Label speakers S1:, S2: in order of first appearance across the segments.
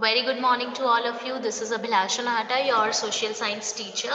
S1: Very good morning to all of you. This is Abhilasha Nahata, your social science teacher.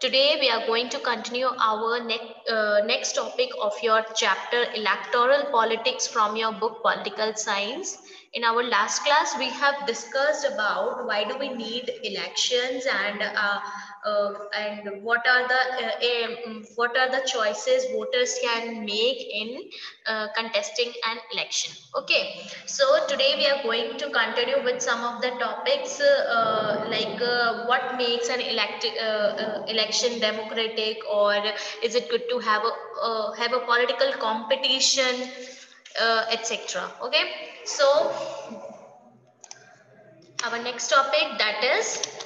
S1: Today we are going to continue our ne- uh, next topic of your chapter electoral politics from your book political science. In our last class we have discussed about why do we need elections and uh, uh, and what are the uh, um, what are the choices voters can make in uh, contesting an election? Okay so today we are going to continue with some of the topics uh, like uh, what makes an elect uh, election democratic or is it good to have a have a political competition etc okay? So our next topic that is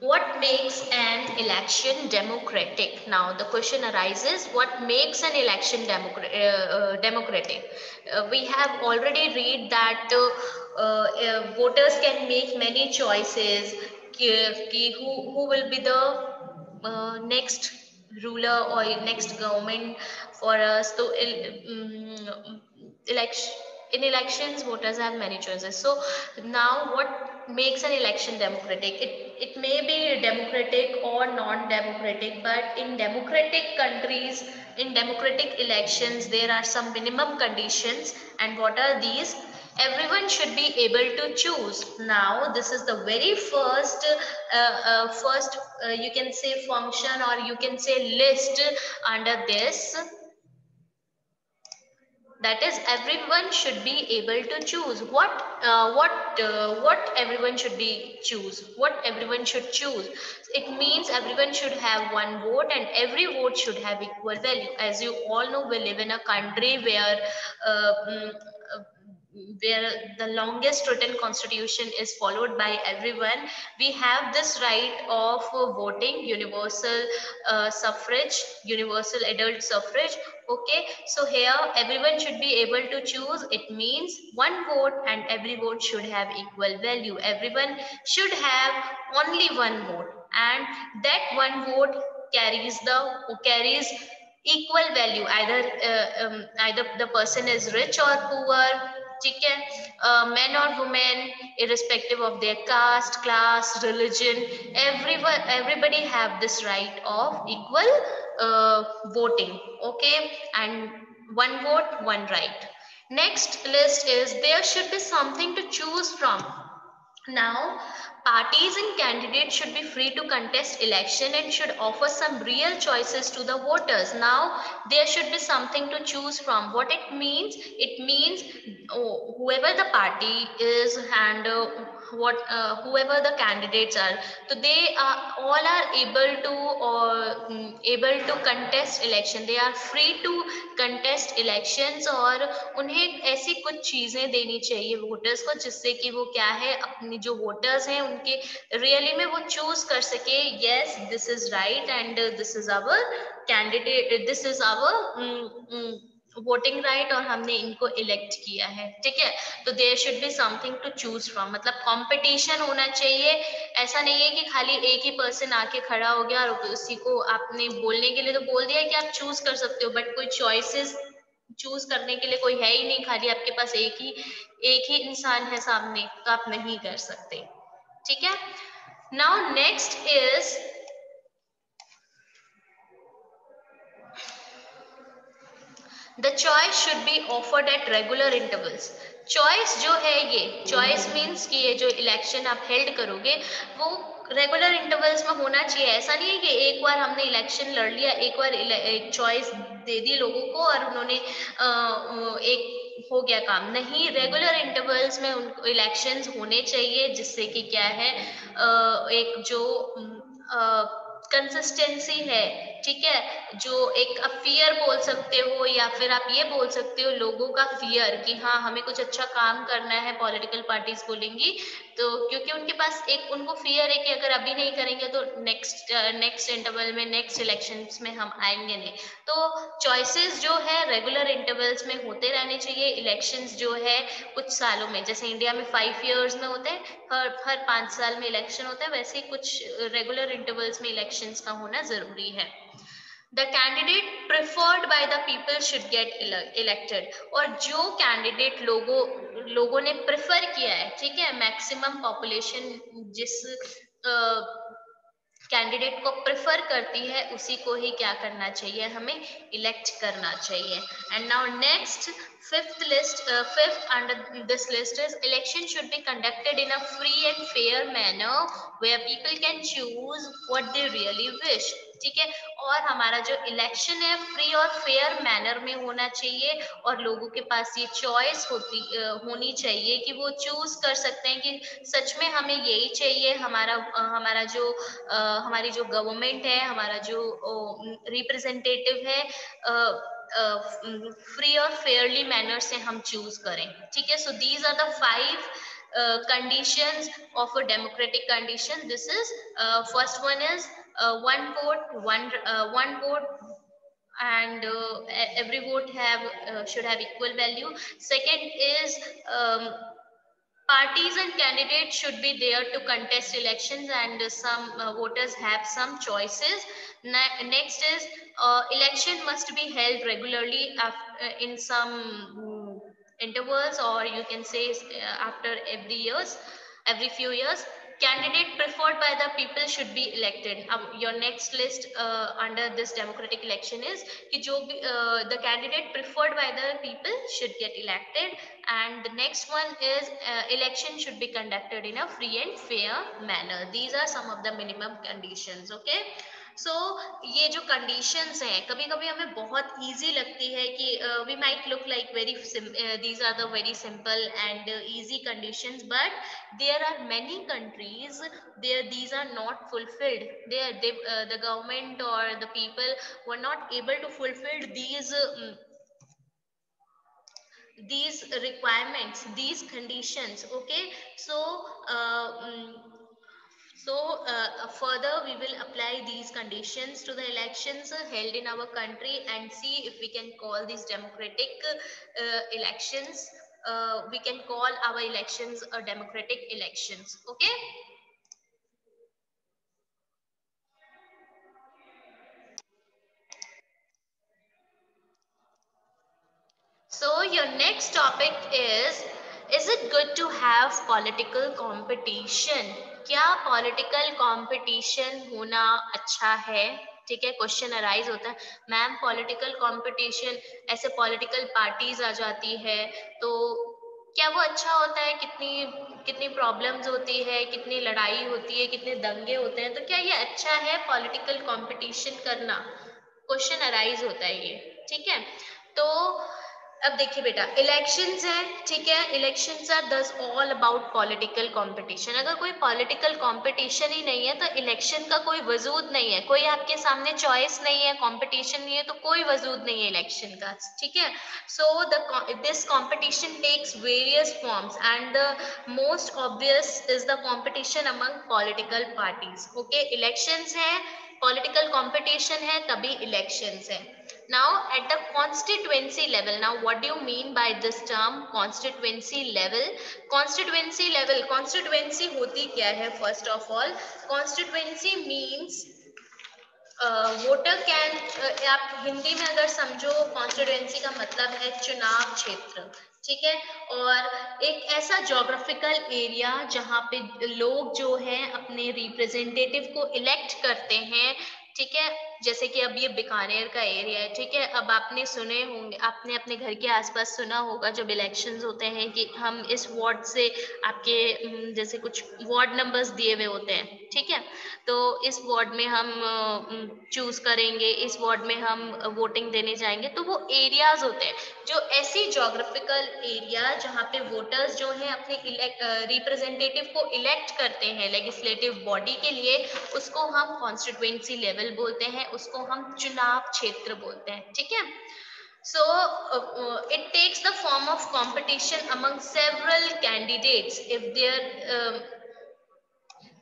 S1: what makes an election democratic? Now the question arises what makes an election uh, uh, democratic? Uh, we have already read that uh, uh, voters can make many choices. Who, who will be the uh, next ruler or next government for us? To um, election in elections voters have many choices so now what makes an election democratic? It it may be democratic or non-democratic but in democratic countries in democratic elections there are some minimum conditions. And what are these? Everyone should be able to choose. Now this is the very first uh, uh, first uh, you can say function or you can say list under this that is everyone should be able to choose. What uh, what uh, what everyone should be choose what everyone should choose. It means everyone should have one vote and every vote should have equal value. As you all know we live in a country where uh, mm, where the longest written constitution is followed by everyone. We have this right of voting universal uh, suffrage universal adult suffrage Okay, so here everyone should be able to choose. It means one vote and every vote should have equal value. Everyone should have only one vote and that one vote carries the carries equal value either uh, um, either the person is rich or poor chicken uh, men or women irrespective of their caste class religion everyone everybody have this right of equal uh, voting okay? And one vote one right. Next list is there should be something to choose from. Now parties and candidates should be free to contest election and should offer some real choices to the voters. Now there should be something to choose from. What it means? It means oh, whoever the party is and uh, what uh, whoever the candidates are so they are all are able to or um, able to contest election they are free to contest elections और उन्हें ऐसी कुछ चीज़ें देनी चाहिए voters को जिससे कि वो क्या है अपनी जो वोटर्स हैं उनके रियली में वो चूज़ कर सके yes this is right and this is our candidate this is our voting right और हमने इनको इलेक्ट किया है, ठीक है? तो there should be something to choose from मतलब कंपटीशन होना चाहिए। ऐसा नहीं है कि खाली एक ही पर्सन आके खड़ा हो गया और उसी को आपने बोलने के लिए तो बोल दिया कि आप चूज़ कर सकते हो बट कोई चॉइसेस चूज़ करने के लिए कोई है ही नहीं खाली। आपके पास एक ही एक ही इंसान है सामने तो आप नहीं कर सकते, ठीक है? Now next is the choice should be offered at regular intervals choice जो है ये चॉइस मीन्स कि ये जो इलेक्शन आप हेल्ड करोगे, वो रेगुलर इंटरवल्स में होना चाहिए। ऐसा नहीं है कि एक बार हमने इलेक्शन लड़ लिया, एक बार एक चॉइस दे दी लोगों को और उन्होंने एक हो गया काम। नहीं रेगुलर इंटरवल्स में उनको इलेक्शंस होने चाहिए, जिससे कि क्या है एक जो कंसिस्टेंसी है, ठीक है? जो एक आप फियर बोल सकते हो या फिर आप ये बोल सकते हो लोगों का फियर कि हाँ हमें कुछ अच्छा काम करना है पॉलिटिकल पार्टीज़ बोलेंगी तो क्योंकि उनके पास एक, उनको फियर है कि अगर अभी नहीं करेंगे तो नेक्स्ट नेक्स्ट इंटरवल में नेक्स्ट इलेक्शन में हम आएँगे नहीं। तो चॉइसेस जो है रेगुलर इंटरवल्स में होते रहने चाहिए। इलेक्शंस जो है, कुछ सालों में, जैसे इंडिया में फाइव ईयर्स में होते हैं, हर हर पाँच साल में इलेक्शन होता है, वैसे कुछ रेगुलर इंटरवल्स में इलेक्शंस का होना ज़रूरी है। The candidate preferred by the people should get elected और जो कैंडिडेट लोगों लोगों ने प्रेफर किया है, ठीक है? मैक्सिमम पॉपुलेशन जिस कैंडिडेट को प्रेफर करती है, उसी को ही क्या करना चाहिए? हमें इलेक्ट करना चाहिए। And now next fifth list fifth under this list is election should be conducted in a free and fair manner where people can choose what they really wish ठीक है? और हमारा जो इलेक्शन है फ्री और fair manner में होना चाहिए और लोगों के पास ये चॉइस होती होनी चाहिए कि वो चूज़ कर सकते हैं कि सच में हमें यही चाहिए। हमारा हमारा जो हमारी जो गवर्नमेंट है हमारा जो रिप्रेजेंटेटिव है फ्री और फेयरली मैनर से हम चूज़ करें। ठीक है? So these are the five conditions a democratic condition. This is uh, first one is uh, one vote one one vote and every vote have should have equal value. Second is um, parties and candidates should be there to contest elections and some uh, voters have some choices. Ne next is uh, election must be held regularly after, uh, in some um, intervals or you can say uh, after every years every few years candidate preferred by the people should be elected. Um, your next list uh, under this democratic election is ki jo uh, the candidate preferred by the people should get elected and the next one is uh, election should be conducted in a free and fair manner. These are some of the minimum conditions okay so so, ये जो conditions हैं कभी कभी हमें बहुत easy लगती है कि we might look like very these are the very simple and easy conditions but there are many countries there these are not fulfilled there the government और the people were not able to fulfilled these these requirements these conditions okay? So uh, um, So uh, further, we will apply these conditions to the elections held in our country and see if we can call these democratic uh, elections. Uh, we can call our elections a democratic elections. Okay. So your next topic is, is it good to have political competition? क्या political competition होना अच्छा है? ठीक है question arise होता है। Ma'am political competition ऐसे political parties आ जाती है तो क्या वो अच्छा होता है? कितनी कितनी प्रॉब्लम्स होती है, कितनी लड़ाई होती है, कितने दंगे होते हैं? तो क्या ये अच्छा है पॉलिटिकल कंपटीशन करना? क्वेश्चन अराइज होता है ये, ठीक है? तो अब देखिए बेटा इलेक्शंस है, ठीक है? Elections are thus all about political competition अगर कोई पॉलिटिकल कंपटीशन ही नहीं है तो इलेक्शन का कोई वजूद नहीं है। कोई आपके सामने चॉइस नहीं है कंपटीशन नहीं है तो कोई वजूद नहीं है इलेक्शन का, ठीक है? So the this competition takes various forms and the most obvious is the competition among political parties okay elections है पॉलिटिकल कंपटीशन है, तभी इलेक्शंस है। Now at the constituency level, now what do you mean by this term constituency level? Constituency level, constituency hoti kya hai first of all? Constituency means voter can आप हिंदी में अगर समझो constituency का मतलब है चुनाव क्षेत्र ठीक है और एक ऐसा जोग्राफिकल एरिया जहाँ पे लोग जो है अपने रिप्रेजेंटेटिव को इलेक्ट करते हैं ठीक है जैसे कि अब ये बीकानेर का एरिया है, ठीक है? अब आपने सुने होंगे, आपने अपने घर के आसपास सुना होगा जब इलेक्शंस होते हैं कि हम इस वार्ड से आपके जैसे कुछ वार्ड नंबर्स दिए हुए होते हैं, ठीक है? तो इस वार्ड में हम चूज़ करेंगे, इस वार्ड में हम वोटिंग देने जाएँगे तो वो एरियाज़ होते हैं। जो ऐसी जोग्राफिकल एरिया जहाँ पे वोटर्स जो है अपने रिप्रेजेंटेटिव को इलेक्ट करते हैं लेजिस्लेटिव बॉडी के लिए, उसको हम कॉन्स्टिट्युएंसी लेवल बोलते हैं उसको हम चुनाव क्षेत्र बोलते हैं ठीक है so uh, it takes the form of competition among several candidates if there uh,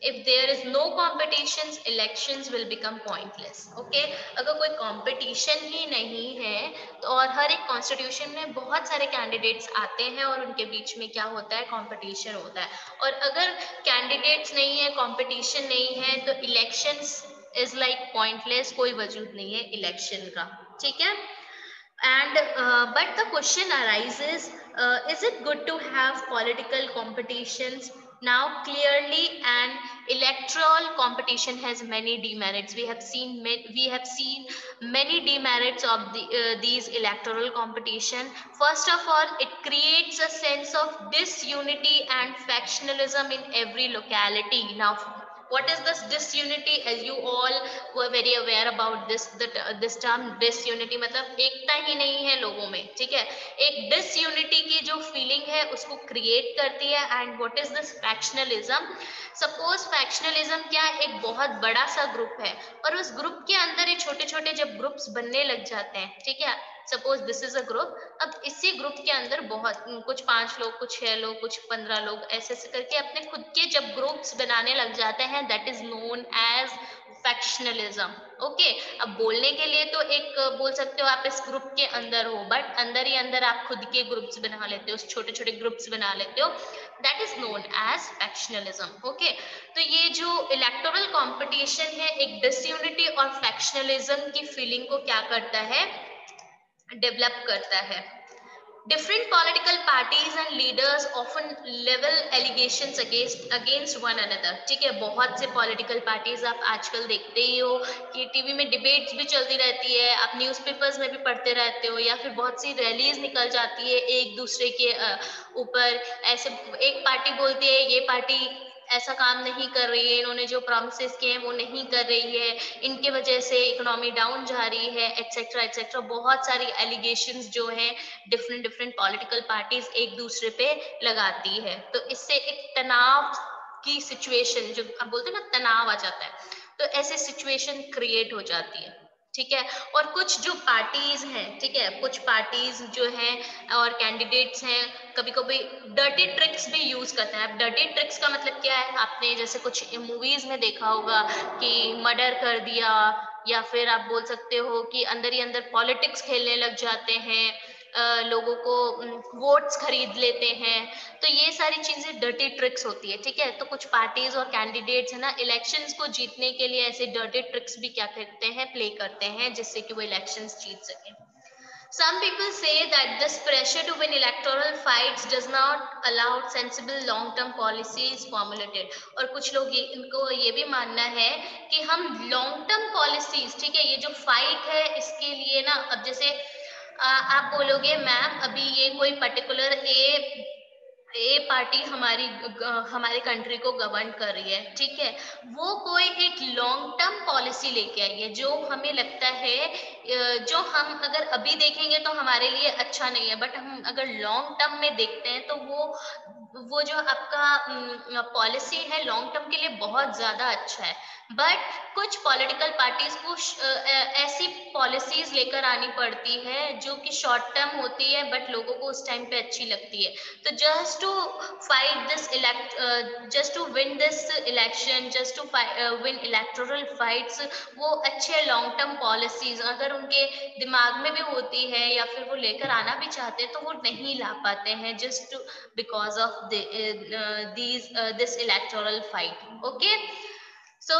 S1: if there is no competitions elections will become pointless okay अगर कोई competition ही नहीं है तो और हर एक constitution में बहुत सारे candidates आते हैं और उनके बीच में क्या होता है competition होता है और अगर candidates नहीं है competition नहीं है तो elections इज लाइक पॉइंटलेस कोई वजूद नहीं है इलेक्शन का ठीक है and but the question arises uh, is it good to have political competitions now clearly an electoral competition has many demerits we have seen we have seen many demerits of the, uh, these electoral competition first of all it creates a sense of disunity and factionalism in every locality now what is this disunity as you all were very aware about this the, this term disunity मतलब एकता ही नहीं है लोगों में ठीक है एक disunity की जो feeling है उसको create करती है and what is this factionalism suppose factionalism क्या एक बहुत बड़ा सा ग्रुप है और उस ग्रुप के अंदर ये छोटे छोटे जब ग्रुप्स बनने लग जाते हैं ठीक है suppose this is a group अब इसी ग्रुप के अंदर बहुत, कुछ पाँच लोग, कुछ छह लोग, कुछ पंद्रह लोग, ऐसे ऐसे करके अपने खुद के जब ग्रुप्स बनाने लग जाते हैं that is known as factionalism okay अब बोलने के लिए तो एक, बोल सकते हो आप इस ग्रुप के अंदर हो बट अंदर ही अंदर आप खुद के ग्रुप्स बना लेते हो छोटे छोटे ग्रुप्स बना लेते हो. That is known as factionalism okay तो ये जो इलेक्टोरल कंपटीशन है, एक डिसयूनिटी और फैक्शनलिज्म की फीलिंग को क्या करता है? डेवलप करता है। Different political parties and leaders often level allegations against against one another ठीक है, बहुत से political parties आप आजकल देखते ही हो कि टीवी में डिबेट्स भी चलती रहती है, आप न्यूज़पेपर्स में भी पढ़ते रहते हो या फिर बहुत सी रैलीज निकल जाती है एक दूसरे के ऊपर। ऐसे एक पार्टी बोलती है, ये पार्टी ऐसा काम नहीं कर रही है, इन्होंने जो प्रोमिस किए हैं वो नहीं कर रही है, इनके वजह से इकोनॉमी डाउन जा रही है एटसेट्रा एटसेट्रा बहुत सारी एलिगेशन जो है डिफरेंट डिफरेंट पॉलिटिकल पार्टीज़ एक दूसरे पे लगाती है। तो इससे एक तनाव की सिचुएशन जो आप बोलते हैं ना, तनाव आ जाता है। तो ऐसे सिचुएशन क्रिएट हो जाती है। ठीक है? और कुछ जो पार्टीज़ हैं, ठीक है? कुछ पार्टीज़ जो हैं और कैंडिडेट्स हैं कभी कभी डर्टी ट्रिक्स भी यूज़ करते हैं। अब डर्टी ट्रिक्स का मतलब क्या है? आपने जैसे कुछ मूवीज़ में देखा होगा कि मर्डर कर दिया या फिर आप बोल सकते हो कि अंदर ही अंदर पॉलिटिक्स खेलने लग जाते हैं। लोगों को वोट्स खरीद लेते हैं। तो ये सारी चीज़ें डर्टी ट्रिक्स होती है, ठीक है? तो कुछ पार्टीज़ और कैंडिडेट्स है ना इलेक्शंस को जीतने के लिए ऐसे डर्टी ट्रिक्स भी क्या करते हैं प्ले करते हैं, जिससे कि वो इलेक्शंस जीत सके। Some people say that this pressure to win electoral fights does not allow sensible long-term policies formulated. और कुछ लोग ये, इनको ये भी मानना है कि हम long-term policies, ठीक है? ये जो fight है, इसके लिए ना, अब जैसे आप बोलोगे, मैम, अभी ये कोई पर्टिकुलर ए ए पार्टी हमारी हमारे कंट्री को गवर्न कर रही है। ठीक है? वो कोई एक लॉन्ग टर्म पॉलिसी लेके आई है, जो हमें लगता है जो हम अगर अभी देखेंगे तो हमारे लिए अच्छा नहीं है बट हम अगर लॉन्ग टर्म में देखते हैं तो वो वो जो आपका पॉलिसी है लॉन्ग टर्म के लिए बहुत ज़्यादा अच्छा है। बट कुछ पॉलिटिकल पार्टीज़ को ऐसी पॉलिसीज़ लेकर आनी पड़ती है जो कि शॉर्ट टर्म होती है बट लोगों को उस टाइम पे अच्छी लगती है। तो just to fight this elect just to win this election just to win electoral fights वो अच्छे लॉन्ग टर्म पॉलिसीज़ अगर उनके दिमाग में भी होती है या फिर वो लेकर आना भी चाहते हैं तो वो नहीं ला पाते हैं just because of these this electoral fight okay So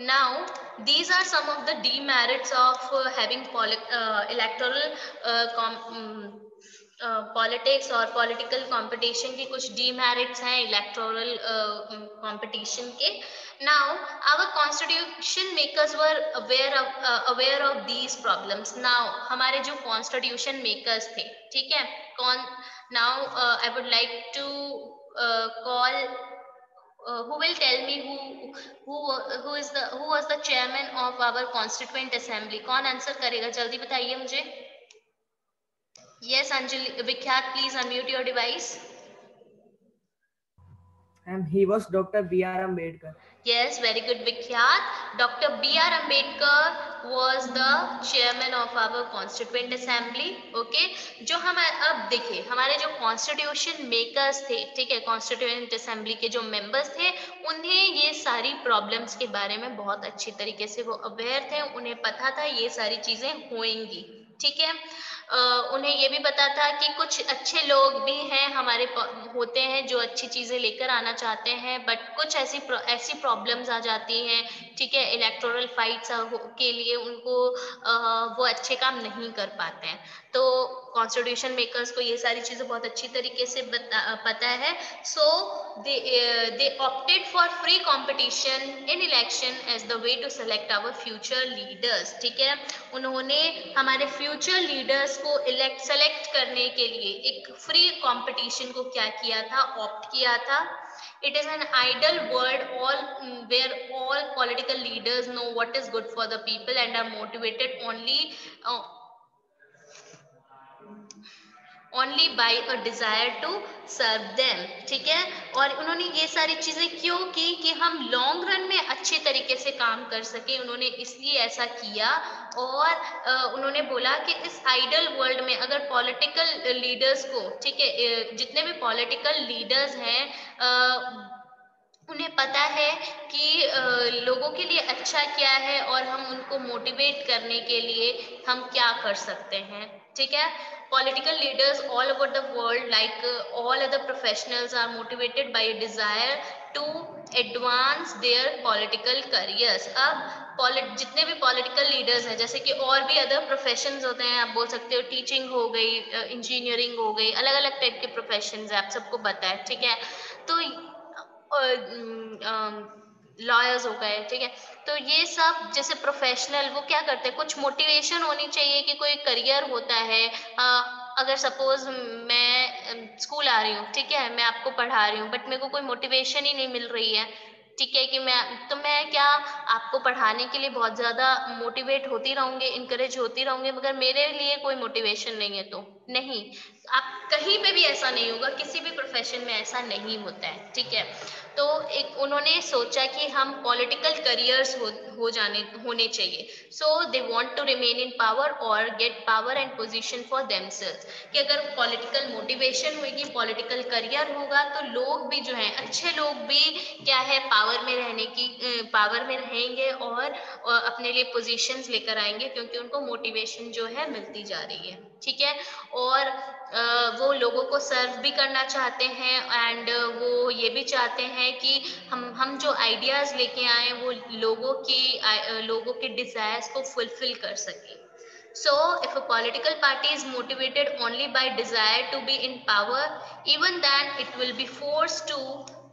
S1: now these are some of the demerits of uh, having uh, electoral uh, com um, politics और पॉलिटिकल कंपटीशन के कुछ डीमेरिट्स हैं इलेक्टोरल कंपटीशन के। now our constitution makers were aware aware of these problems now हमारे जो constitution makers थे ठीक है कौन now I would like to call uh, who will tell me who who who is the who was the chairman of our constituent assembly कौन answer करेगा जल्दी बताइए मुझे yes अंजलि विख्यात please unmute your device
S2: and he was dr b r ambedkar
S1: Yes, very good vikhyat dr b r ambedkar was the chairman of our constituent assembly, okay? जो हम अब देखिए हमारे जो कॉन्स्टिट्यूशन मेकर्स थे, ठीक है कॉन्स्टिट्यूएंट असेंबली के जो मेंबर्स थे, उन्हें ये सारी प्रॉब्लम्स के बारे में बहुत अच्छी तरीके से वो अवेयर थे, उन्हें पता था ये सारी चीज़ें होंगी, ठीक है? उन्हें ये भी पता था कि कुछ अच्छे लोग भी हैं, हमारे होते हैं जो अच्छी चीज़ें लेकर आना चाहते हैं बट कुछ ऐसी ऐसी प्रॉब्लम्स आ जाती हैं, ठीक है इलेक्टोरल फाइट्स के लिए उनको वो अच्छे काम नहीं कर पाते हैं। तो कॉन्स्टिट्यूशन मेकर्स को ये सारी चीज़ें बहुत अच्छी तरीके से पता है। So they opted for free competition in election as the way to select our future leaders ठीक है? उन्होंने हमारे फ्यूचर लीडर्स को इलेक्ट सेलेक्ट करने के लिए एक फ्री कंपटीशन को क्या किया था? ऑप्ट किया था। It is an ideal world all where all political leaders know what is good for the people and are motivated only only by a desire to serve them ठीक है? और उन्होंने ये सारी चीज़ें क्यों की कि हम लॉन्ग रन में अच्छे तरीके से काम कर सके, उन्होंने इसलिए ऐसा किया और उन्होंने बोला कि इस आइडल वर्ल्ड में अगर पॉलिटिकल लीडर्स को, ठीक है जितने भी पॉलिटिकल लीडर्स हैं उन्हें पता है कि लोगों के लिए अच्छा क्या है और हम उनको मोटिवेट करने के लिए हम क्या कर सकते हैं। ठीक है? Political leaders all over the world like all other professionals are motivated by desire to advance their political careers अब जितने भी पॉलिटिकल लीडर्स हैं जैसे कि और भी अदर प्रोफेशन होते हैं आप बोल सकते हो टीचिंग हो गई uh, इंजीनियरिंग हो गई अलग अलग टाइप के प्रोफेशन है आप सबको पता है ठीक है? तो और, न, लॉयर्स हो गए ठीक है? तो ये सब जैसे प्रोफेशनल वो क्या करते हैं? कुछ मोटिवेशन होनी चाहिए कि कोई करियर होता है। आ, अगर सपोज़ मैं स्कूल आ रही हूँ ठीक है? मैं आपको पढ़ा रही हूँ बट मेरे को कोई मोटिवेशन ही नहीं मिल रही है ठीक है? कि मैं तो मैं क्या आपको पढ़ाने के लिए बहुत ज़्यादा मोटिवेट होती रहूँगी इंकरेज होती रहूँगी मगर मेरे लिए कोई मोटिवेशन नहीं है तो नहीं। आप कहीं पे भी ऐसा नहीं होगा किसी भी प्रोफेशन में ऐसा नहीं होता है ठीक है? तो एक उन्होंने सोचा कि हम पॉलिटिकल करियर्स हो, हो जाने होने चाहिए। So they want to remain in power और get power and position for themselves कि अगर पॉलिटिकल मोटिवेशन होगी पॉलिटिकल करियर होगा तो लोग भी जो हैं अच्छे लोग भी क्या है पावर में रहने की पावर में रहेंगे और, और अपने लिए पोजिशन लेकर आएँगे क्योंकि उनको मोटिवेशन जो है मिलती जा रही है ठीक है? और वो लोगों को सर्व भी करना चाहते हैं एंड वो ये भी चाहते हैं कि हम हम जो आइडियाज़ लेके आए वो लोगों की लोगों के डिज़ायर्स को फुलफिल कर सके So, if a political party is motivated only by desire to be in power, even then it will be forced to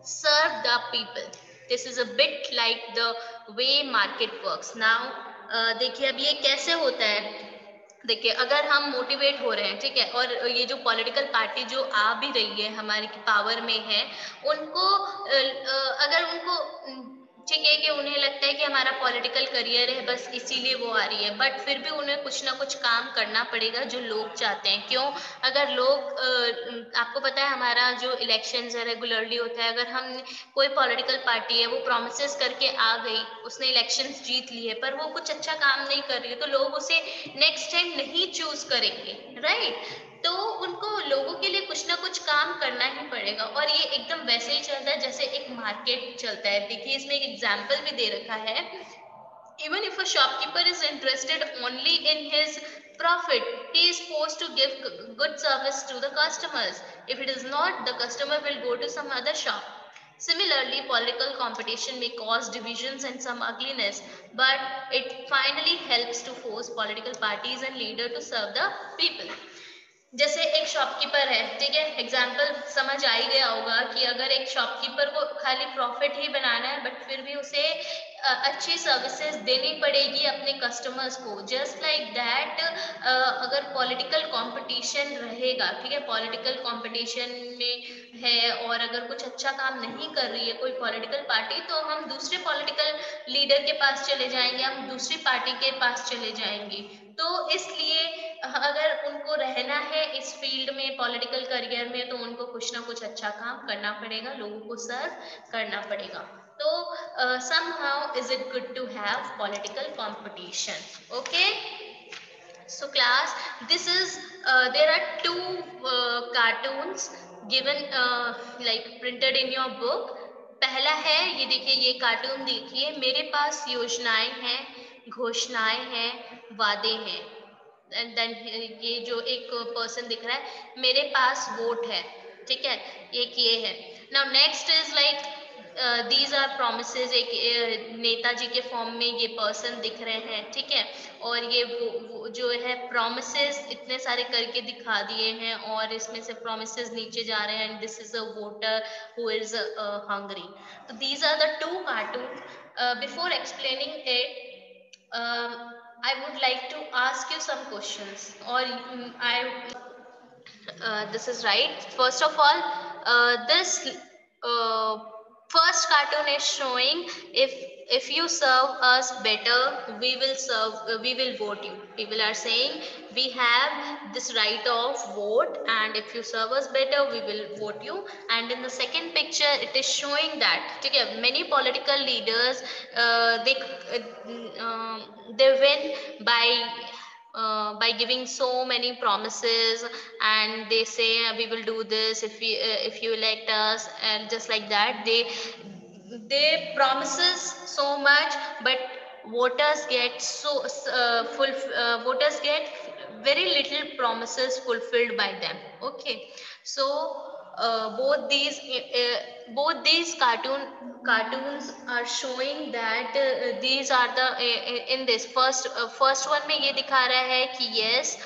S1: serve the people. This is a bit like the way market works. Now, uh, देखिए अब ये कैसे होता है देखिए, अगर हम motivate हो रहे हैं, ठीक है, और ये जो पॉलिटिकल पार्टी जो आ भी रही है, हमारे पावर में है, उनको अगर उनको ठीक है कि उन्हें लगता है कि हमारा पॉलिटिकल करियर है, बस इसीलिए वो आ रही है। बट फिर भी उन्हें कुछ ना कुछ काम करना पड़ेगा जो लोग चाहते हैं। क्यों? अगर लोग आपको पता है हमारा जो इलेक्शन है रेगुलरली होता है, अगर हम कोई पॉलिटिकल पार्टी है, वो प्रोमिस करके आ गई, उसने इलेक्शन जीत लिए पर वो कुछ अच्छा काम नहीं कर रही है तो लोग उसे नेक्स्ट टाइम नहीं चूज़ करेंगे राइट तो उनको लोगों के लिए कुछ ना कुछ काम करना ही पड़ेगा और ये एकदम वैसे ही चलता है जैसे एक मार्केट चलता है देखिए इसमें एक एग्ज़ाम्पल भी दे रखा है even if a shopkeeper is interested only in his profit he is forced to give good service to the customers if it is not the customer will go to some other shop Similarly, political competition may cause divisions and some ugliness, but it finally helps to force political parties and leaders to serve the people. जैसे एक shopkeeper है, ठीक है? Example समझ आ ही गया होगा कि अगर एक शॉपकीपर को खाली प्रॉफिट ही बनाना है बट फिर भी उसे अच्छी सर्विसेज़ देनी पड़ेगी अपने कस्टमर्स को। जस्ट लाइक दैट अगर पॉलिटिकल कंपटीशन रहेगा, ठीक है? पॉलिटिकल कंपटीशन में है और अगर कुछ अच्छा काम नहीं कर रही है कोई पॉलिटिकल पार्टी तो हम दूसरे पॉलिटिकल लीडर के पास चले जाएँगे, हम दूसरी पार्टी के पास चले जाएँगे। तो इसलिए अगर उनको रहना है इस फ़ील्ड में, पॉलिटिकल करियर में तो उनको कुछ ना कुछ अच्छा काम करना पड़ेगा, लोगों को सर्व करना पड़ेगा। तो somehow is it good to have political competition okay so class this is there are two cartoon given like printed in your book पहला है, ये देखिए, ये कार्टून देखिए, मेरे पास योजनाएँ हैं। घोषणाएँ हैं वादे हैं। एंड देन ये जो एक पर्सन दिख रहा है मेरे पास वोट है ठीक है? एक ये है। Now next is like these are promise एक uh, नेताजी के फॉर्म में ये पर्सन दिख रहे हैं ठीक है? और ये वो, वो जो है प्रोमिस इतने सारे करके दिखा दिए हैं और इसमें से प्रोमिस नीचे जा रहे हैं। And this is a voter who is hungry तो these are the two cartoon before explaining it I would like to ask you some questions. Or mm, I uh, this is right. First of all uh, this uh, first cartoon is showing if if you serve us better we will serve uh, we will vote you. People are saying we have this right of vote and if you serve us better we will vote you. And in the second picture it is showing that okay, many political leaders uh, they uh, um, they win by uh, by giving so many promises and they say we will do this if we uh, if you elect us and just like that they they promises so much but voters get so uh, full uh, voters get very little promises fulfilled by them. Okay. So uh, both these uh, both these cartoon cartoons are showing that uh, these are the in this first first one में ये दिखा रहा है कि yes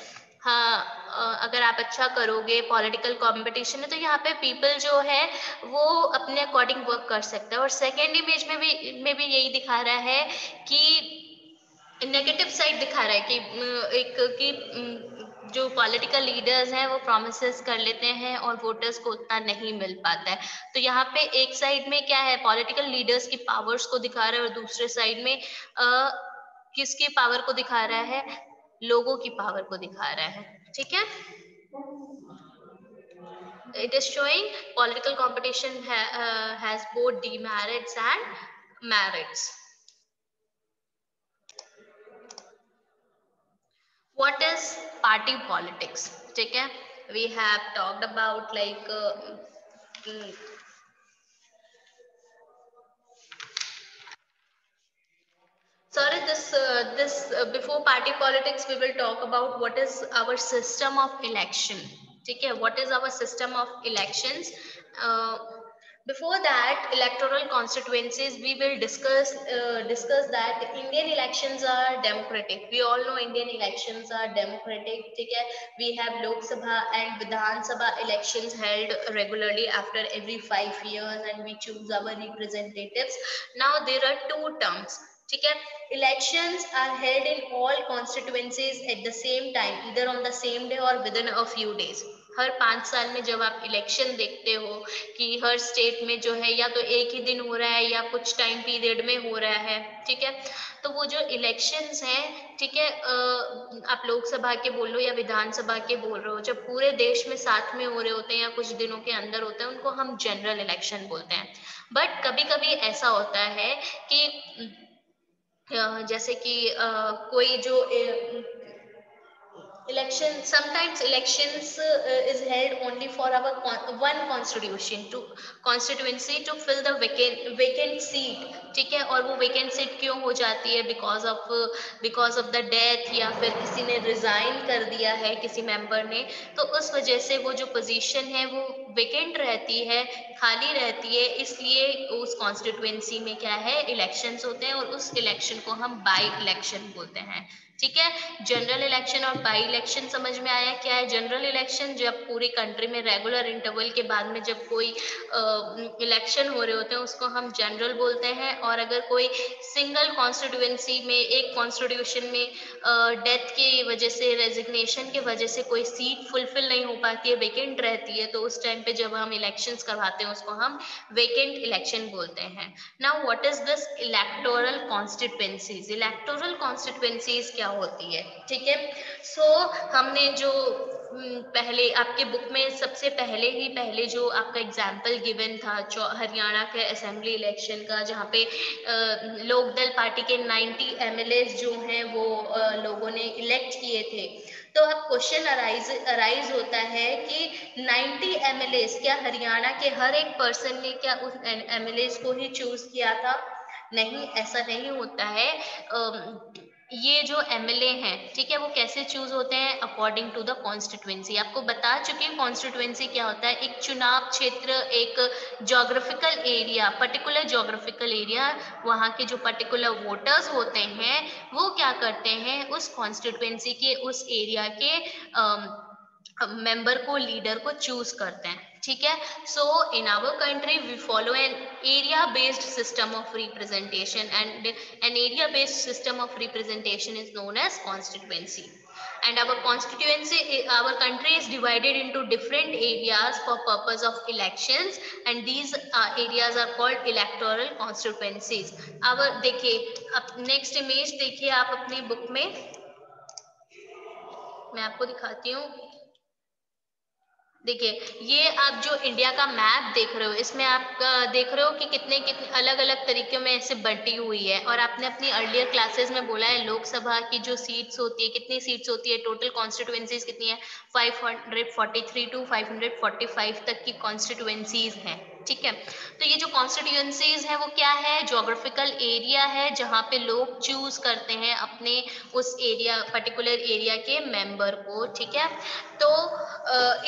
S1: हाँ अगर आप अच्छा करोगे पॉलिटिकल कंपटीशन है तो यहाँ पे पीपल जो है वो अपने अकॉर्डिंग वर्क कर सकता है। और सेकेंड इमेज में भी में भी यही दिखा रहा है कि नेगेटिव साइड दिखा रहा है कि एक कि जो पॉलिटिकल लीडर्स हैं वो प्रोमिस कर लेते हैं और वोटर्स को उतना नहीं मिल पाता है। तो यहाँ पे एक साइड में क्या है पॉलिटिकल लीडर्स की पावर्स को दिखा रहा है और दूसरे साइड में किसकी पावर को दिखा रहा है? लोगों की पावर को दिखा रहा है। ठीक है? It is showing political competition ha, uh, has both demerits and merits. what is party politics? take care we have talked about like uh, mm, sorry this uh, this uh, before party politics we will talk about what is our system of election. take care what is our system of elections? Uh, before that electoral constituencies we will discuss uh, discuss that indian elections are democratic we all know indian elections are democratic okay? we have lok sabha and vidhan sabha elections held regularly after every 5 years and we choose our representatives now there are two terms ठीक है elections are held in all constituencies at the same time either on the same day or within a few days हर पाँच साल में जब आप election देखते हो कि हर स्टेट में जो है या तो एक ही दिन हो रहा है या कुछ टाइम पीरियड में हो रहा है, ठीक है? तो वो जो इलेक्शंस हैं, ठीक है आप लोकसभा के बोल लो या विधानसभा के बोल रहे हो, जब पूरे देश में साथ में हो रहे होते हैं या कुछ दिनों के अंदर होते हैं, उनको हम जनरल इलेक्शन बोलते हैं। बट कभी कभी ऐसा होता है कि जैसे कि कोई जो election sometimes elections uh, is held only for our con one constitution to constituency to fill the vacant vacant seat ठीक है और वो vacant seat क्यों हो जाती है because of because of the death या फिर किसी ने resign कर दिया है किसी member ने तो उस वजह से वो जो position है वो vacant रहती है खाली रहती है इसलिए उस constituency में क्या है elections होते हैं और उस election को हम by election बोलते हैं ठीक है? जनरल इलेक्शन और बाई इलेक्शन समझ में आया क्या है? जनरल इलेक्शन जब पूरी कंट्री में रेगुलर इंटरवल के बाद में जब कोई इलेक्शन हो रहे होते हैं, उसको हम जनरल बोलते हैं। और अगर कोई सिंगल कॉन्स्टिट्यूएंसी में, एक कॉन्स्टिट्यूशन में डेथ की वजह से रेजिग्नेशन के वजह से कोई सीट फुलफिल नहीं हो पाती है वेकेंट रहती है तो उस टाइम पे जब हम इलेक्शन करवाते हैं, उसको हम वेकेंट इलेक्शन बोलते हैं। Now what is this electoral constituencies electoral constituencies क्या होती है ठीक है? सो so, हमने जो पहले आपके बुक में सबसे पहले ही पहले जो आपका एग्ज़ाम्पल गिवन था हरियाणा के असेंबली इलेक्शन का जहाँ पे लोकदल पार्टी के 90 एमएलए जो हैं वो लोगों ने इलेक्ट किए थे। तो अब क्वेश्चन अराइज अराइज होता है कि 90 एमएलए क्या हरियाणा के हर एक पर्सन ने क्या उस एमएलए को ही चूज़ किया था? नहीं ऐसा नहीं होता है। ये जो एमएलए हैं, ठीक है, वो कैसे चूज़ होते हैं अकॉर्डिंग टू द कॉन्स्टिट्युएंसी आपको बता चुके हैं कॉन्स्टिट्युएंसी क्या होता है? एक चुनाव क्षेत्र, एक geographical area particular geographical area वहाँ के जो पर्टिकुलर वोटर्स होते हैं, वो क्या करते हैं? उस कॉन्स्टिट्युएंसी के, उस एरिया के मेंबर को लीडर को चूज़ करते हैं। ठीक है so in our country we follow an area based system of representation and an area based system of representation is known as constituency and our constituency our country is divided into different areas for purpose of elections and these uh, areas are called electoral constituencies our देखिए next image देखिए आप अपनी book में मैं आपको दिखाती हूँ देखिए, ये आप जो इंडिया का मैप देख रहे हो, इसमें आप देख रहे हो कि कितने कितने अलग अलग तरीक़े में ऐसे बटी हुई है और आपने अपनी अर्लियर क्लासेस में बोला है लोकसभा की जो सीट्स होती है, कितनी सीट्स होती है टोटल कॉन्स्टिट्युएंसीज कितनी है? 543 टू 545 तक की कॉन्स्टिट्युएंसीज हैं। ठीक है? तो ये जो कॉन्स्टिट्यूंसीज है, वो क्या है? जोग्राफिकल एरिया है, जहाँ पे लोग चूज़ करते हैं अपने उस एरिया पर्टिकुलर एरिया के मेंबर को, ठीक है? तो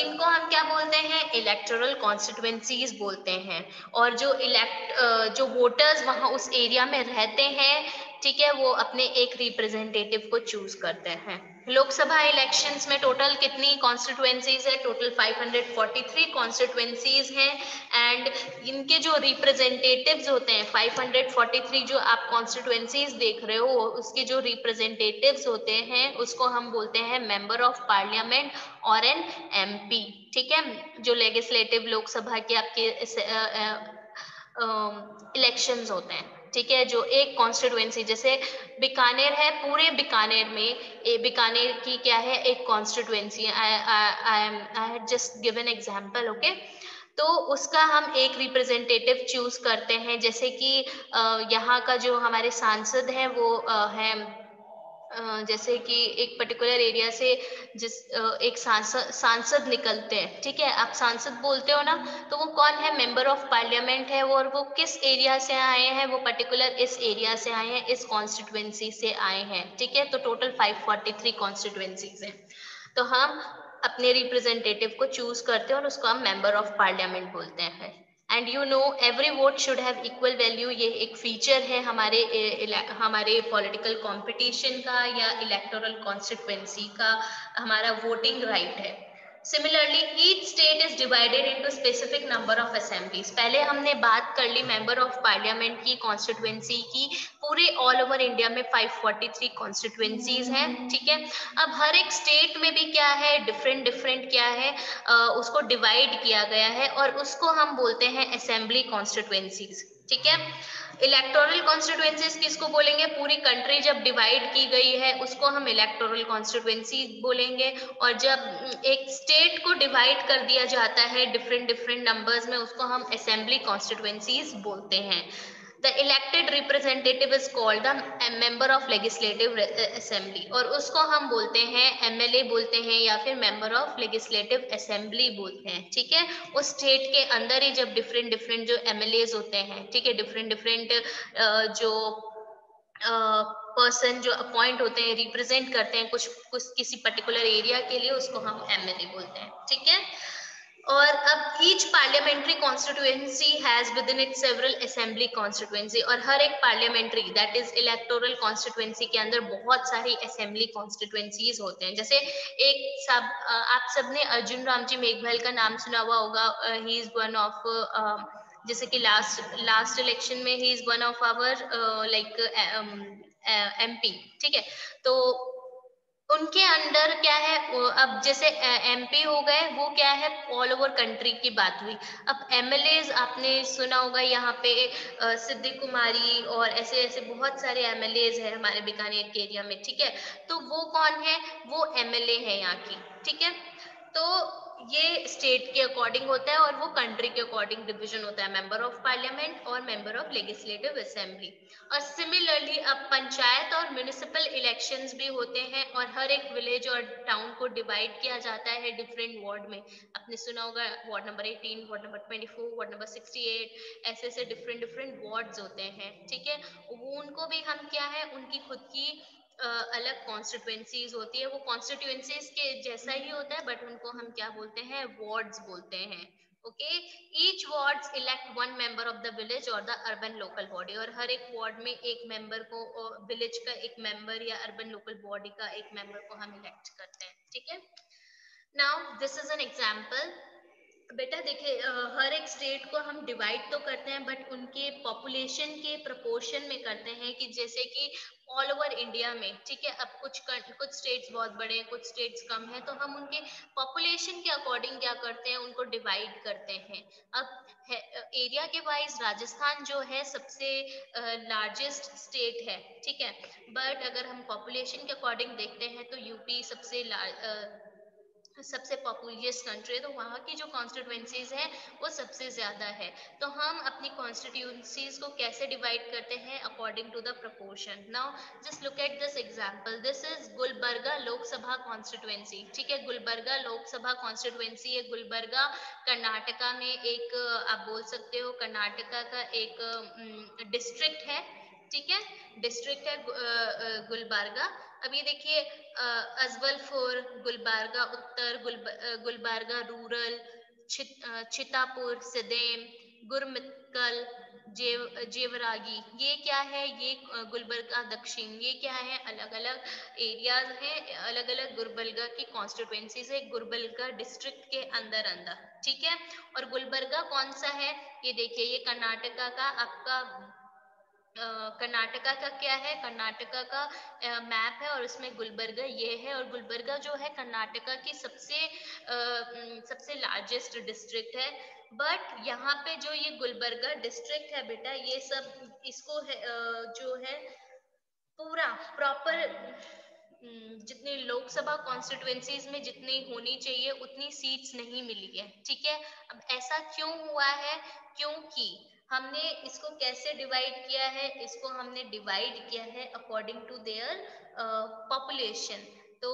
S1: इनको हम क्या बोलते हैं? इलेक्टोरल कॉन्स्टिट्यूंसीज बोलते हैं। और जो इलेक्ट जो वोटर्स वहाँ उस एरिया में रहते हैं ठीक है, वो अपने एक रिप्रेजेंटेटिव को चूज़ करते हैं। लोकसभा इलेक्शंस में टोटल कितनी कॉन्स्टिट्युएंसीज है? टोटल 543 कॉन्स्टिट्युएंसीज हैं एंड इनके जो रिप्रेजेंटेटिव्स होते हैं 543 जो आप कॉन्स्टिट्युएंसीज देख रहे हो, उसके जो रिप्रेजेंटेटिव्स होते हैं, उसको हम बोलते हैं मेंबर ऑफ़ पार्लियामेंट और एन एमपी ठीक है? जो लेजिस्लेटिव लोकसभा के आपके इलेक्शंस होते हैं। ठीक है, जो एक कॉन्स्टिट्युएंसी जैसे बीकानेर है, पूरे बीकानेर में बीकानेर की क्या है, एक constituency I I had just given example okay तो उसका हम एक रिप्रेजेंटेटिव चूज़ करते हैं, जैसे कि यहाँ का जो हमारे सांसद हैं, वो है जैसे कि एक पर्टिकुलर एरिया से जिस एक सांसद सांसद निकलते हैं, ठीक है? आप सांसद बोलते हो ना तो वो कौन है? मेंबर ऑफ़ पार्लियामेंट है वो और वो किस एरिया से आए हैं? वो पर्टिकुलर इस एरिया से आए हैं, इस कॉन्स्टिट्युएंसी से आए हैं, ठीक है? तो टोटल 543 कॉन्स्टिट्युएंसीज हैं। तो हम अपने रिप्रेजेंटेटिव को चूज़ करते हैं और उसको हम मेंबर ऑफ़ पार्लियामेंट बोलते हैं। And you know every vote should have equal value ये एक फीचर है हमारे हमारे पॉलिटिकल कंपटीशन का या इलेक्टोरल कॉन्स्टिट्युएंसी का, हमारा वोटिंग राइट right है। Similarly each state is divided into specific number of assemblies पहले हमने बात कर ली मेंबर ऑफ़ पार्लियामेंट की कॉन्स्टिट्युएंसी की। पूरे ऑल ओवर इंडिया में 543 कॉन्स्टिट्युएंसीज हैं, ठीक है? अब हर एक स्टेट में भी क्या है? डिफरेंट डिफरेंट क्या है? उसको डिवाइड किया गया है और उसको हम बोलते हैं असेंबली कॉन्स्टिट्युएंसीज ठीक है? इलेक्टोरल कॉन्स्टिट्यूएंसीज किसको बोलेंगे? पूरी कंट्री जब डिवाइड की गई है, उसको हम इलेक्टोरल कॉन्स्टिट्युएंसी बोलेंगे। और जब एक स्टेट को डिवाइड कर दिया जाता है डिफरेंट डिफरेंट नंबर्स में, उसको हम असेंबली कॉन्स्टिट्युएंसीज बोलते हैं। The elected representative is called member of legislative assembly और उसको हम बोलते हैं एमएलए बोलते हैं या फिर मेंबर ऑफ़ लेजिस्लेटिव असेंबली बोलते हैं ठीक है? उस स्टेट के अंदर ही जब डिफरेंट डिफरेंट जो एमएलए होते हैं ठीक है? डिफरेंट डिफरेंट जो पर्सन uh, जो अपॉइंट होते हैं रिप्रेजेंट करते हैं कुछ कुछ किसी पर्टिकुलर एरिया के लिए उसको हम एमएलए बोलते हैं ठीक है? और अब each parliamentary constituency has within it several assembly constituency और हर एक parliamentary that is electoral constituency के अंदर बहुत सारी असेंबली कॉन्स्टिट्यूएंसीज होते हैं। जैसे एक सब आप सबने अर्जुन राम जी मेघवाल का नाम सुना हुआ होगा ही इज़ वन ऑफ़ जैसे कि लास्ट लास्ट इलेक्शन में he is one of our like MP ठीक है? तो उनके अंडर क्या है अब जैसे एमपी हो गए, वो क्या है ऑल ओवर कंट्री की बात हुई। अब एमएलएज आपने सुना होगा यहाँ पे सिद्धि कुमारी और ऐसे ऐसे बहुत सारे एमएलएज है हमारे बीकानेर के एरिया में, ठीक है? तो वो कौन है? वो एमएलए है यहाँ की, ठीक है? तो ये स्टेट के अकॉर्डिंग होता है और वो कंट्री के अकॉर्डिंग डिवीज़न होता है मेंबर ऑफ़ पार्लियामेंट और मेंबर ऑफ़ लेजिस्लेटिव असेंबली और सिमिलरली अब पंचायत और म्यूनिसिपल इलेक्शंस भी होते हैं और हर एक विलेज और टाउन को डिवाइड किया जाता है डिफरेंट वार्ड में. आपने सुना होगा ward number 18 ward number 24 ward number 68 ऐसे ऐसे डिफरेंट डिफरेंट वार्ड्स होते हैं, ठीक है? वो उनको भी हम क्या है, उनकी खुद की अलग कॉन्स्टिट्युएंसीज होती है। वो कॉन्स्टिट्युएंसीज के जैसा ही होता है बट उनको हम क्या बोलते हैं? वार्ड्स बोलते हैं। Okay each wards elect one member of the village और द अर्बन लोकल बॉडी और हर एक वार्ड में एक मेंबर को विलेज का एक मेंबर या अर्बन लोकल बॉडी का एक मेंबर को हम इलेक्ट करते हैं। ठीक है? Now this is an example बेटा देखिए हर एक स्टेट को हम डिवाइड तो करते हैं बट उनके पॉपुलेशन के प्रपोर्शन में करते हैं कि जैसे कि ऑल ओवर इंडिया में ठीक है अब कुछ कुछ स्टेट्स बहुत बड़े हैं कुछ स्टेट्स कम है तो हम उनके पॉपुलेशन के अकॉर्डिंग क्या करते हैं उनको डिवाइड करते हैं। अब है, एरिया के वाइज राजस्थान जो है सबसे लार्जेस्ट uh, स्टेट है ठीक है। बट अगर हम पॉपुलेशन के अकॉर्डिंग देखते हैं तो यूपी सबसे सबसे पॉपुलस कंट्री है तो वहाँ की जो कॉन्स्टिट्यूंसीज है, वो सबसे ज़्यादा है। तो हम अपनी कॉन्स्टिट्यूंसीज को कैसे डिवाइड करते हैं according to the proportion now just look at this example this is Gulbarga Lok Sabha constituency ठीक है गुलबर्गा लोकसभा कॉन्स्टिट्यूंसी है। गुलबर्गा कर्नाटका में एक, आप बोल सकते हो कर्नाटका का एक डिस्ट्रिक्ट है। ठीक है डिस्ट्रिक्ट है गुलबर्गा अब ये देखिए अजवलपुर गुलबर्गा उत्तर गुलबर्गा रूरल चितापुर, सदेम, गुरमितकल, जेव, जेवरागी, ये क्या है? ये गुलबर्गा दक्षिण, ये क्या है? अलग अलग एरियाज़ हैं अलग अलग गुलबर्गा की कॉन्स्टिट्युएंसीज है गुलबर्गा डिस्ट्रिक्ट के अंदर अंदर ठीक है? और गुलबर्गा कौन सा है? ये देखिए, ये कर्नाटका का आपका कर्नाटका का क्या है? कर्नाटका का मैप है और उसमें गुलबर्गा ये है और गुलबर्गा जो है कर्नाटका की सबसे आ, सबसे लार्जेस्ट डिस्ट्रिक्ट है। बट यहाँ पे जो ये गुलबर्गा डिस्ट्रिक्ट है बेटा ये सब इसको है जो है पूरा प्रॉपर जितनी लोकसभा कॉन्स्टिट्युएंसीज में जितनी होनी चाहिए उतनी सीट्स नहीं मिली है। ठीक है? अब ऐसा क्यों हुआ है? क्योंकि हमने इसको कैसे डिवाइड किया है? इसको हमने डिवाइड किया है अकॉर्डिंग टू देयर पॉपुलेशन तो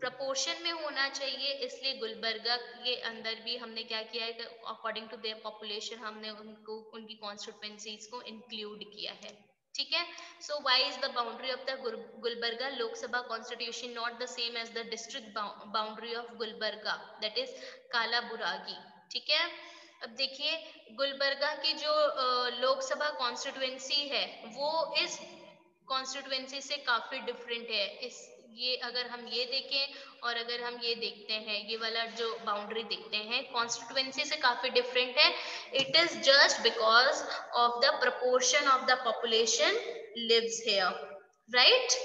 S1: प्रपोर्शन में होना चाहिए, इसलिए गुलबर्गा के अंदर भी हमने क्या किया है? अकॉर्डिंग टू देयर पॉपुलेशन हमने उनको, उनकी कॉन्स्टिट्युएंसीज को इंक्लूड किया है। ठीक है? So why is the boundary of the Gulbarga Lok Sabha constitution not the same as the district boundary of Gulbarga? That is Kalaburagi ठीक है? अब देखिए, गुलबर्गा की जो लोकसभा कॉन्स्टिट्युएंसी है, वो इस कॉन्स्टिट्युएंसी से काफ़ी डिफरेंट है। इस, ये अगर हम ये देखें और अगर हम ये देखते हैं, ये वाला जो बाउंड्री देखते हैं कॉन्स्टिट्युएंसी से काफ़ी डिफरेंट है। It is just because of the proportion of the population lives here right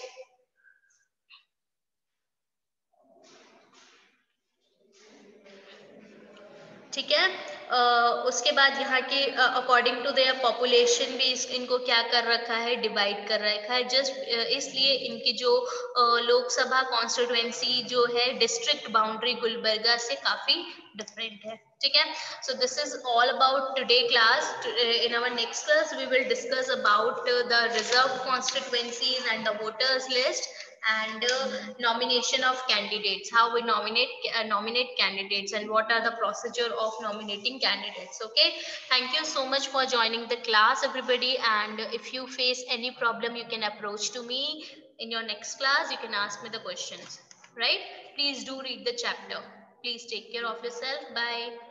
S1: ठीक है? उसके बाद यहाँ के अकॉर्डिंग टू देयर पॉपुलेशन भी इस, इनको क्या कर रखा है डिवाइड कर रखा है। जस्ट इसलिए इनकी जो लोकसभा कॉन्स्टिट्युएंसी जो है डिस्ट्रिक्ट बाउंड्री गुलबर्गा से काफ़ी डिफरेंट है। ठीक है? So this is all about today class in our next class we will discuss about the reserve constituencies and the voters list and uh, nomination of candidates how we nominate uh, nominate candidates and what are the procedure of nominating candidates okay? Thank you so much for joining the class everybody and if you face any problem you can approach to me in your next class. You can ask me the questions right? Please do read the chapter. Please take care of yourself. Bye